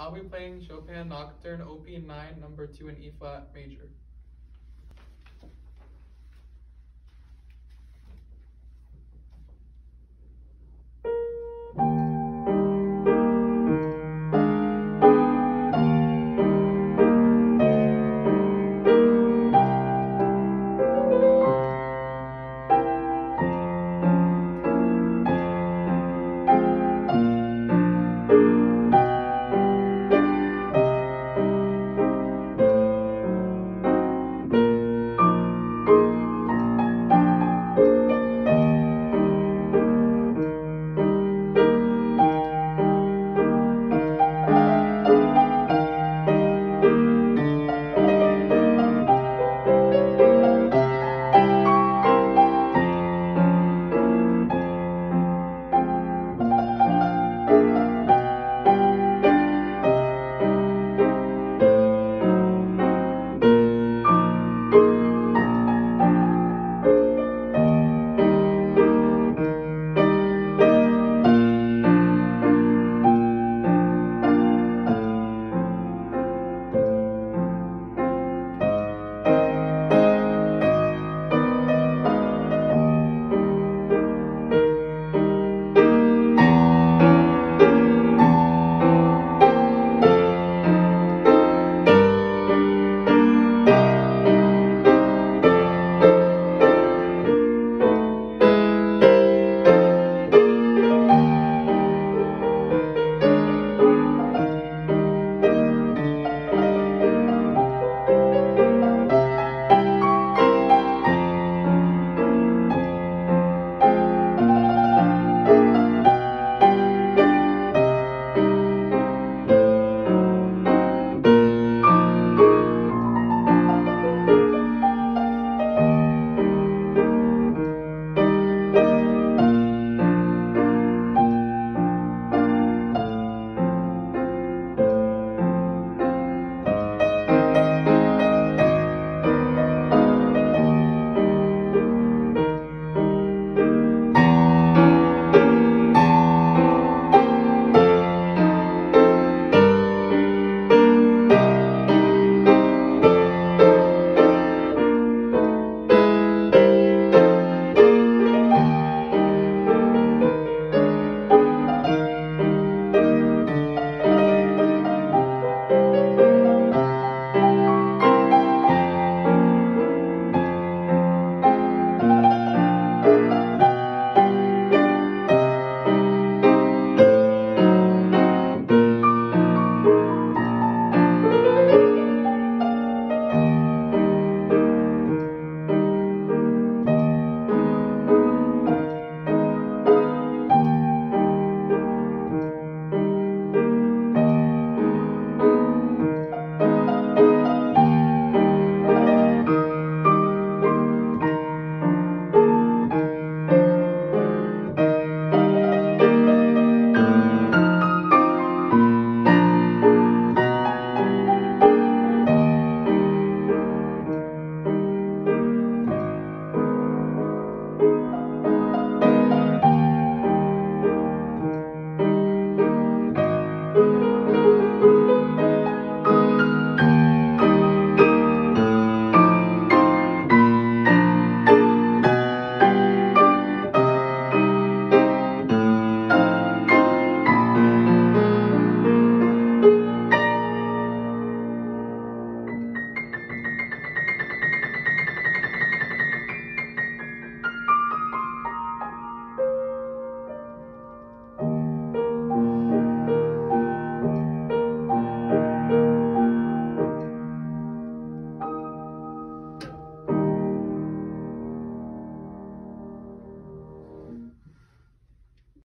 I'll be playing Chopin Nocturne OP 9 number 2 in E flat major.